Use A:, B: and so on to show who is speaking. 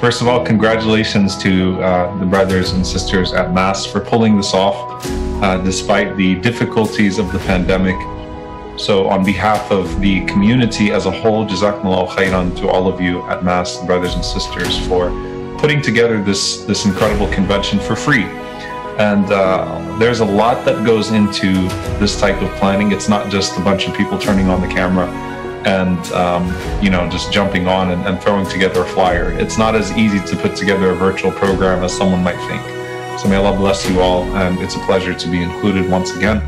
A: First of all, congratulations to uh, the brothers and sisters at MAS for pulling this off uh, despite the difficulties of the pandemic. So, on behalf of the community as a whole, Jazakumullah khairan to all of you at MAS, brothers and sisters, for putting together this, this incredible convention for free. And uh, there's a lot that goes into this type of planning. It's not just a bunch of people turning on the camera and um, you know just jumping on and, and, throwing together a flyer. It's not as easy to put together a virtual program as someone might think. So may Allah bless you all, and it's a pleasure to be included once again.